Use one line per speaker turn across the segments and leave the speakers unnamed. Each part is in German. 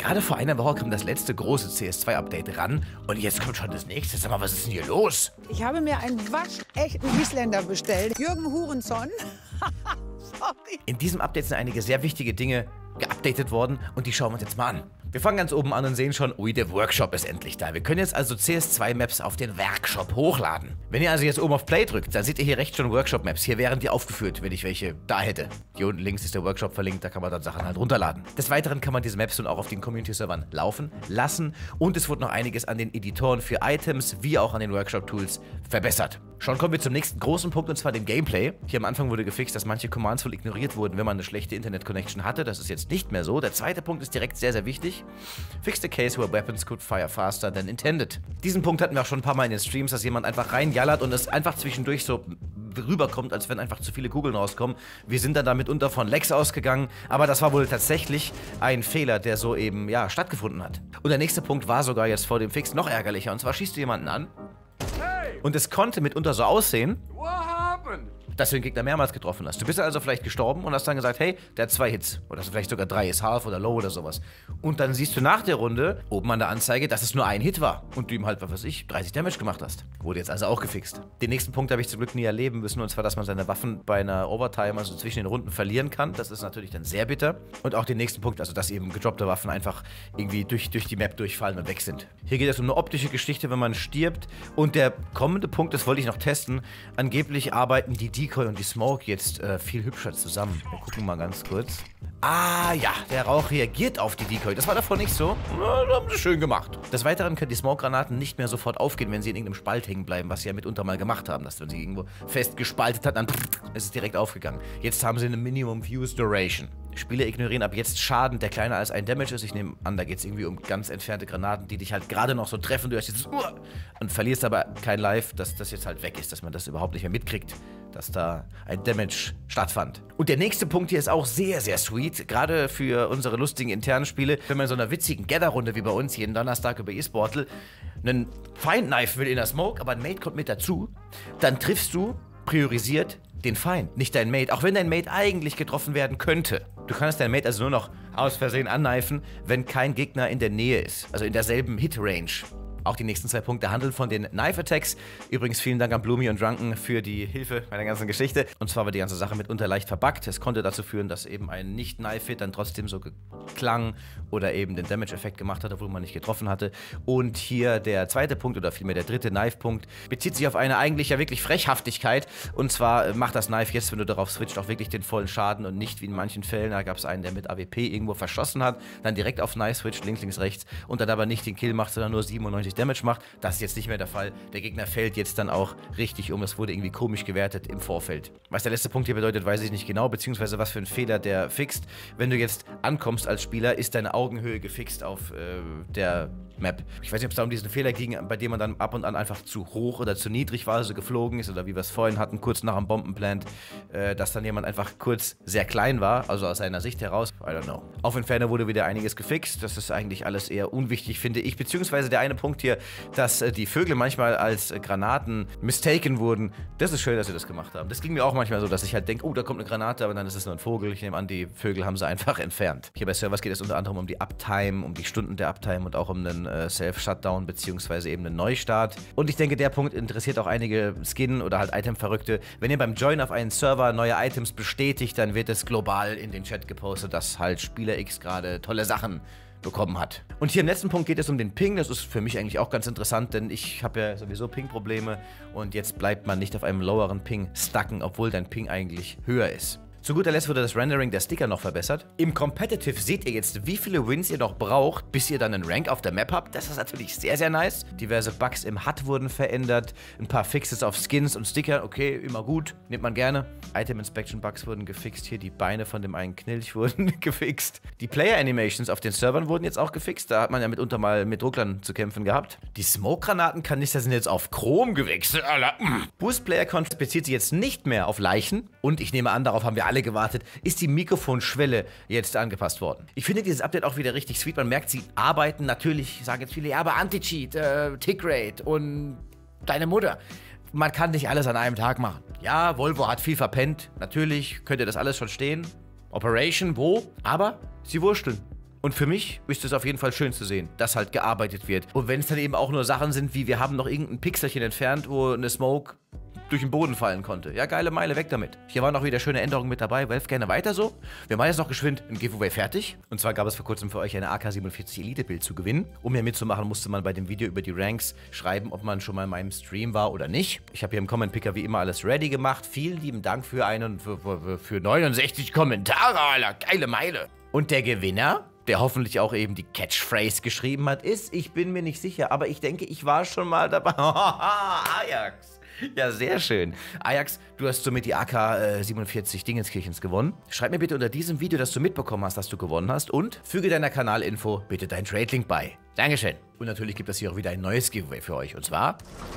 Gerade vor einer Woche kam das letzte große CS2-Update ran und jetzt kommt schon das nächste. Sag mal, was ist denn hier los?
Ich habe mir einen waschechten Isländer bestellt. Jürgen Hurenson. Sorry.
In diesem Update sind einige sehr wichtige Dinge geupdatet worden und die schauen wir uns jetzt mal an. Wir fangen ganz oben an und sehen schon, ui, der Workshop ist endlich da. Wir können jetzt also CS2-Maps auf den Workshop hochladen. Wenn ihr also jetzt oben auf Play drückt, dann seht ihr hier rechts schon Workshop-Maps. Hier wären die aufgeführt, wenn ich welche da hätte. Hier unten links ist der Workshop verlinkt, da kann man dann Sachen halt runterladen. Des Weiteren kann man diese Maps nun auch auf den Community-Servern laufen lassen und es wurde noch einiges an den Editoren für Items wie auch an den Workshop-Tools verbessert. Schon kommen wir zum nächsten großen Punkt und zwar dem Gameplay. Hier am Anfang wurde gefixt, dass manche Commands wohl ignoriert wurden, wenn man eine schlechte Internet-Connection hatte. Das ist jetzt nicht mehr so. Der zweite Punkt ist direkt sehr, sehr wichtig. Fix the case where weapons could fire faster than intended. Diesen Punkt hatten wir auch schon ein paar Mal in den Streams, dass jemand einfach reinjallert und es einfach zwischendurch so rüberkommt, als wenn einfach zu viele Kugeln rauskommen. Wir sind dann damit unter von Lex ausgegangen, aber das war wohl tatsächlich ein Fehler, der so eben, ja, stattgefunden hat. Und der nächste Punkt war sogar jetzt vor dem Fix noch ärgerlicher. Und zwar schießt du jemanden an und es konnte mitunter so aussehen, dass du den Gegner mehrmals getroffen hast. Du bist also vielleicht gestorben und hast dann gesagt, hey, der hat zwei Hits. Oder vielleicht sogar drei, ist half oder low oder sowas. Und dann siehst du nach der Runde oben an der Anzeige, dass es nur ein Hit war. Und du ihm halt, was weiß ich, 30 Damage gemacht hast. Wurde jetzt also auch gefixt. Den nächsten Punkt habe ich zum Glück nie erleben müssen. Und zwar, dass man seine Waffen bei einer Overtime, also zwischen den Runden, verlieren kann. Das ist natürlich dann sehr bitter. Und auch den nächsten Punkt, also dass eben gedroppte Waffen einfach irgendwie durch, durch die Map durchfallen und weg sind. Hier geht es um eine optische Geschichte, wenn man stirbt. Und der kommende Punkt, das wollte ich noch testen. Angeblich arbeiten die Decoy und die Smoke jetzt äh, viel hübscher zusammen. Wir gucken mal ganz kurz. Ah ja, der Rauch reagiert auf die Decoy. Das war davor nicht so. Na, das haben sie schön gemacht. Des Weiteren können die Smoke-Granaten nicht mehr sofort aufgehen, wenn sie in irgendeinem Spalt hängen bleiben, was sie ja mitunter mal gemacht haben. Dass wenn sie irgendwo fest gespaltet hat, dann ist es direkt aufgegangen. Jetzt haben sie eine Minimum Fuse Duration. Spieler ignorieren ab jetzt Schaden, der kleiner als ein Damage ist. Ich nehme an, da geht es irgendwie um ganz entfernte Granaten, die dich halt gerade noch so treffen. Du hast jetzt und verlierst aber kein Life, dass das jetzt halt weg ist, dass man das überhaupt nicht mehr mitkriegt, dass da ein Damage stattfand. Und der nächste Punkt hier ist auch sehr, sehr sweet, gerade für unsere lustigen internen Spiele. Wenn man in so einer witzigen Gather-Runde wie bei uns jeden Donnerstag über eSportal einen Feind-Knife will in der Smoke, aber ein Mate kommt mit dazu, dann triffst du priorisiert den Feind, nicht dein Mate, auch wenn dein Mate eigentlich getroffen werden könnte. Du kannst dein Mate also nur noch aus Versehen ankneifen, wenn kein Gegner in der Nähe ist, also in derselben Hit-Range. Auch die nächsten zwei Punkte handeln von den Knife Attacks. Übrigens vielen Dank an Bloomy und Drunken für die Hilfe bei der ganzen Geschichte. Und zwar war die ganze Sache mitunter leicht verbuggt. Es konnte dazu führen, dass eben ein Nicht-Knife-Hit dann trotzdem so klang oder eben den Damage-Effekt gemacht hat, obwohl man nicht getroffen hatte. Und hier der zweite Punkt oder vielmehr der dritte Knife-Punkt bezieht sich auf eine eigentlich ja wirklich Frechhaftigkeit. Und zwar macht das Knife jetzt, wenn du darauf switcht, auch wirklich den vollen Schaden und nicht wie in manchen Fällen, da gab es einen, der mit AWP irgendwo verschossen hat, dann direkt auf Knife switcht, links, links, rechts und dann aber nicht den Kill macht, sondern nur 97 Damage macht. Das ist jetzt nicht mehr der Fall. Der Gegner fällt jetzt dann auch richtig um. Es wurde irgendwie komisch gewertet im Vorfeld. Was der letzte Punkt hier bedeutet, weiß ich nicht genau, beziehungsweise was für ein Fehler der fixt. Wenn du jetzt ankommst als Spieler, ist deine Augenhöhe gefixt auf äh, der Map. Ich weiß nicht, ob es da um diesen Fehler ging, bei dem man dann ab und an einfach zu hoch oder zu niedrig war, also geflogen ist, oder wie wir es vorhin hatten, kurz nach einem Bombenplant, äh, dass dann jemand einfach kurz sehr klein war, also aus seiner Sicht heraus. I don't know. Auf Inferno wurde wieder einiges gefixt. Das ist eigentlich alles eher unwichtig, finde ich. Beziehungsweise der eine Punkt hier, dass äh, die Vögel manchmal als äh, Granaten mistaken wurden. Das ist schön, dass sie das gemacht haben. Das ging mir auch manchmal so, dass ich halt denke, oh, da kommt eine Granate, aber dann ist es nur ein Vogel. Ich nehme an, die Vögel haben sie einfach entfernt. Hier bei Servers geht es unter anderem um die Uptime, um die Stunden der Uptime und auch um einen äh, Self-Shutdown beziehungsweise eben einen Neustart. Und ich denke, der Punkt interessiert auch einige Skin- oder halt Item-Verrückte. Wenn ihr beim Join auf einen Server neue Items bestätigt, dann wird es global in den Chat gepostet, dass halt Spieler X gerade tolle Sachen bekommen hat. Und hier im letzten Punkt geht es um den Ping. Das ist für mich eigentlich auch ganz interessant, denn ich habe ja sowieso Ping-Probleme und jetzt bleibt man nicht auf einem loweren Ping stacken, obwohl dein Ping eigentlich höher ist. Zu guter Letzt wurde das Rendering der Sticker noch verbessert. Im Competitive seht ihr jetzt, wie viele Wins ihr noch braucht, bis ihr dann einen Rank auf der Map habt. Das ist natürlich sehr, sehr nice. Diverse Bugs im HUD wurden verändert. Ein paar Fixes auf Skins und Sticker. Okay, immer gut. Nimmt man gerne. Item Inspection Bugs wurden gefixt. Hier die Beine von dem einen Knilch wurden gefixt. Die Player Animations auf den Servern wurden jetzt auch gefixt. Da hat man ja mitunter mal mit Drucklern zu kämpfen gehabt. Die Smoke-Granatenkanister sind jetzt auf Chrom gewechselt. Boost Player Control bezieht sich jetzt nicht mehr auf Leichen. Und ich nehme an, darauf haben wir alle gewartet, ist die Mikrofonschwelle jetzt angepasst worden. Ich finde dieses Update auch wieder richtig sweet. Man merkt, sie arbeiten natürlich, sagen jetzt viele, ja, aber Anti-Cheat, äh, Tickrate und deine Mutter. Man kann nicht alles an einem Tag machen. Ja, Volvo hat viel verpennt. Natürlich könnt ihr das alles schon stehen. Operation, wo? Aber sie wursteln. Und für mich ist es auf jeden Fall schön zu sehen, dass halt gearbeitet wird. Und wenn es dann eben auch nur Sachen sind, wie wir haben noch irgendein Pixelchen entfernt, wo eine Smoke durch den Boden fallen konnte. Ja, geile Meile, weg damit. Hier waren auch wieder schöne Änderungen mit dabei. Valve gerne weiter so. Wir machen jetzt noch geschwind ein Giveaway fertig. Und zwar gab es vor kurzem für euch eine AK-47 Elite-Bild zu gewinnen. Um hier mitzumachen, musste man bei dem Video über die Ranks schreiben, ob man schon mal in meinem Stream war oder nicht. Ich habe hier im Comment-Picker wie immer alles ready gemacht. Vielen lieben Dank für einen, für, für, für 69 Kommentare, Alter. Geile Meile. Und der Gewinner der hoffentlich auch eben die Catchphrase geschrieben hat, ist, ich bin mir nicht sicher, aber ich denke, ich war schon mal dabei. Ajax. Ja, sehr schön. Ajax, du hast somit die AK-47 äh, Dingenskirchens gewonnen. Schreib mir bitte unter diesem Video, dass du mitbekommen hast, dass du gewonnen hast und füge deiner Kanalinfo bitte dein Trade-Link bei. Dankeschön. Und natürlich gibt es hier auch wieder ein neues Giveaway für euch. Und zwar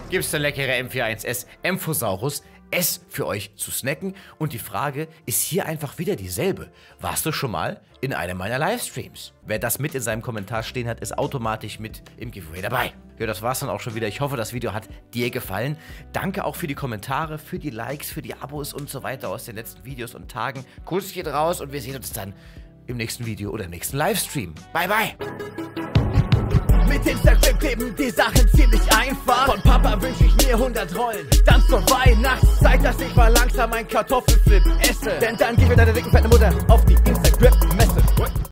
gibt es der leckere M41S Emphosaurus S für euch zu snacken. Und die Frage ist hier einfach wieder dieselbe. Warst du schon mal in einem meiner Livestreams? Wer das mit in seinem Kommentar stehen hat, ist automatisch mit im Giveaway dabei. Ja, das war's dann auch schon wieder. Ich hoffe, das Video hat dir gefallen. Danke auch für die Kommentare, für die Likes, für die Abos und so weiter aus den letzten Videos und Tagen. Kuss geht raus und wir sehen uns dann im nächsten Video oder im nächsten Livestream. Bye, bye!
Instagram kleben die Sachen ziemlich einfach. Von Papa wünsche ich mir 100 Rollen. Dann zur Weihnachtszeit, dass ich mal langsam ein Kartoffelflip esse. Denn dann gib mir deine dicken fette Mutter auf die Instagram-Map.